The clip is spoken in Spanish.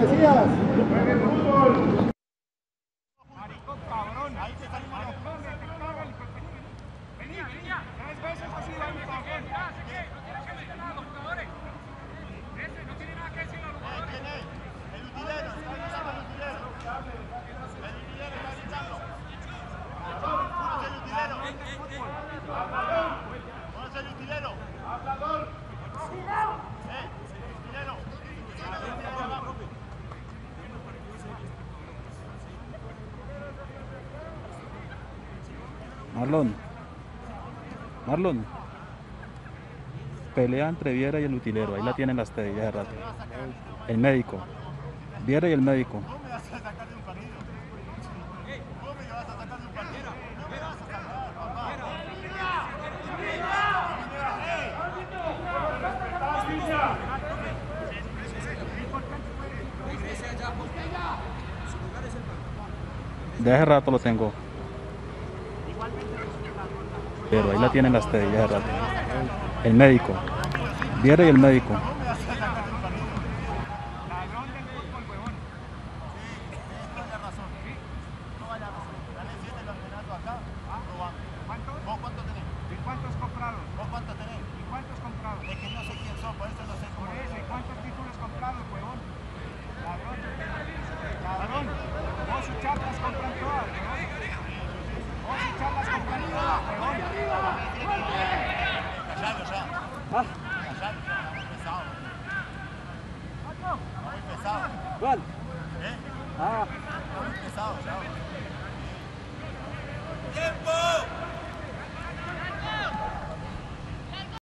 Mesías. Marlon. Marlon. Pelea entre Viera y el utilero. Ahí la tienen las tedillas de rato. El médico. Viera y el médico. De hace rato lo tengo. Pero ahí la tienen las de rato. El médico. Viera y el médico. ¿Cuál? ¿Eh? Ah. Tiempo.